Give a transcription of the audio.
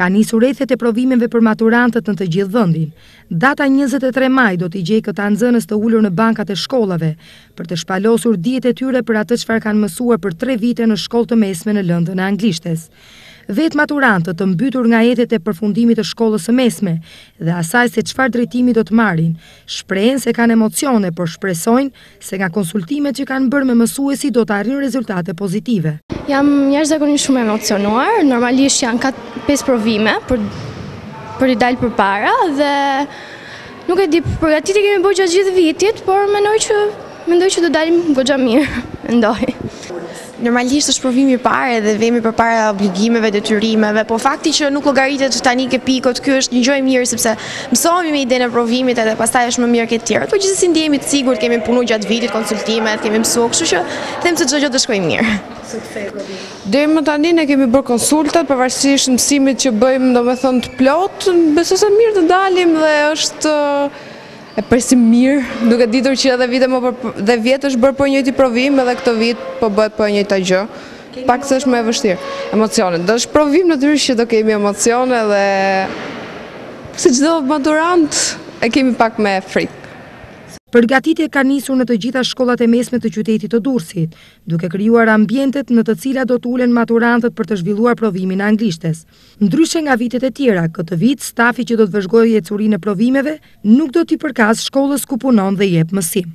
Ka nisur ethet e provimeve për maturantët në të gjithë vendin. Data njëzet e tre maj do t'i gjejë këta nxënës të ulur në bankat e shkollave, për të shpalosur dijet e tyre për atë çfarë kanë mësuar për tre vite në shkollë të mesme në lëndën e anglishtes. Vetë maturantët të mbytur nga ethet e përfundimit të shkollës së mesme dhe asaj se çfarë drejtimi do të marrin, shprehen se kanë emocione, por shpresojnë se nga konsultimet që kanë bërë me mësuesit do të arrijnë rezultate pozitive. Jam jashtëzakonisht shumë e emocionuar, normalisht janë 4-5 provime për, për t'i dalë përpara dhe nuk e di, përgatitjet i kemi bërë gjatë gjithë vitit, por mendoj që, mendoj që do dalim goxha mirë, mendoj. Normalisht është provimi i parë edhe vemi përpara obligimeve, detyrimeve, po fakti që nuk llogaritet tani ke pikët, kjo është një gjë e mirë sepse mësohemi me idenë e provimit edhe pastaj është më mirë ke të tjerët, po gjithsesi ndihemi të sigurt, kemi punuar gjatë vitit konsultimet, kemi mësuar, kështu që them se çdo gjë do shkojë mirë. Deri më tani ne kemi bërë konsultat, pavarësisht mësimit që bëjmë domethënë të plotë, besoj se mirë do dalim dhe është E presim mirë, duke ditur që edhe vite më, dhe vjet është bërë po i njëjti provim edhe këtë vit po bëhet po e njëjta gjë. Paksa është më e vështirë. Emocione, do, është provim natyrisht që do kemi emocione dhe si çdo maturant e kemi pak me frikë. Përgatitje kanë nisur në të gjitha shkollat e mesme të qytetit të Durrësit, duke krijuar ambientet në të cilat do të ulen maturantët për të zhvilluar provimin e anglishtes. Ndryshe nga vitet e tjera, këtë vit stafi që do të vëzhgojë ecurinë e provimeve nuk do t'i përkasë shkollës ku punon dhe jep mësim.